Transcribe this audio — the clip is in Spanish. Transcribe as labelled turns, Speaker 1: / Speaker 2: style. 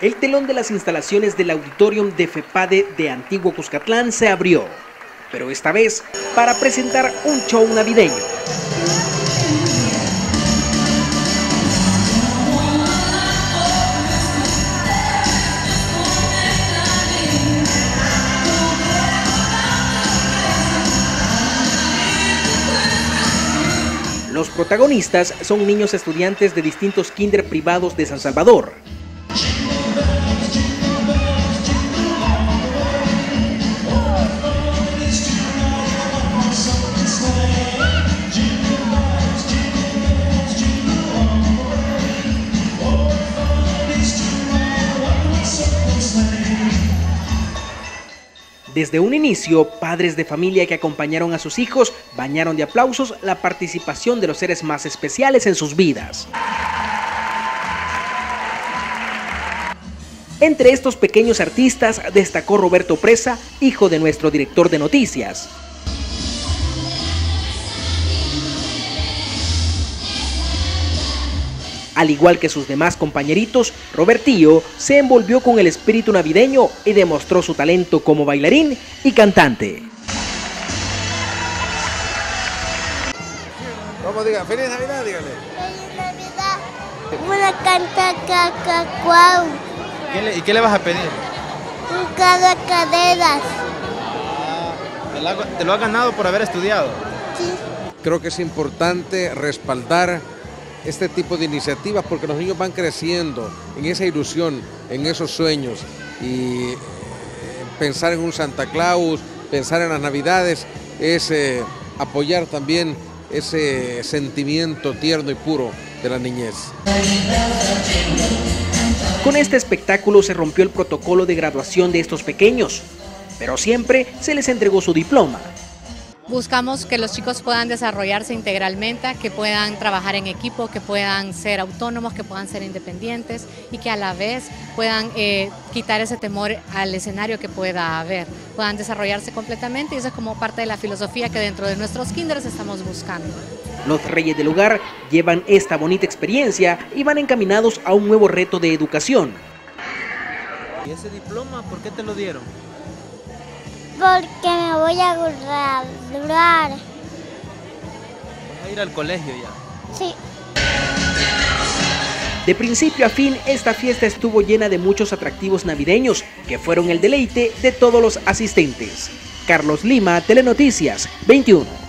Speaker 1: el telón de las instalaciones del auditorium de FEPADE de Antiguo Cuscatlán se abrió, pero esta vez para presentar un show navideño. Los protagonistas son niños estudiantes de distintos kinder privados de San Salvador. Desde un inicio, padres de familia que acompañaron a sus hijos bañaron de aplausos la participación de los seres más especiales en sus vidas. Entre estos pequeños artistas destacó Roberto Presa, hijo de nuestro director de noticias. Al igual que sus demás compañeritos, Robertillo se envolvió con el espíritu navideño y demostró su talento como bailarín y cantante.
Speaker 2: Vamos, diga, feliz Navidad, dígale.
Speaker 3: Feliz Navidad. Una canta cacacuau.
Speaker 2: ¿Y qué le vas a pedir?
Speaker 3: Un cada caderas.
Speaker 2: ¿Te lo has ganado por haber estudiado?
Speaker 3: Sí.
Speaker 4: Creo que es importante respaldar este tipo de iniciativas porque los niños van creciendo en esa ilusión, en esos sueños y eh, pensar en un Santa Claus, pensar en las Navidades es eh, apoyar también ese sentimiento tierno y puro de la niñez.
Speaker 1: Con este espectáculo se rompió el protocolo de graduación de estos pequeños, pero siempre se les entregó su diploma.
Speaker 5: Buscamos que los chicos puedan desarrollarse integralmente, que puedan trabajar en equipo, que puedan ser autónomos, que puedan ser independientes y que a la vez puedan eh, quitar ese temor al escenario que pueda haber, puedan desarrollarse completamente y eso es como parte de la filosofía que dentro de nuestros kinders estamos buscando.
Speaker 1: Los reyes del lugar llevan esta bonita experiencia y van encaminados a un nuevo reto de educación.
Speaker 2: ¿Y ese diploma por qué te lo dieron?
Speaker 3: Porque me voy a graduar.
Speaker 2: Vas a ir al colegio ya.
Speaker 3: Sí.
Speaker 1: De principio a fin, esta fiesta estuvo llena de muchos atractivos navideños que fueron el deleite de todos los asistentes. Carlos Lima, Telenoticias 21.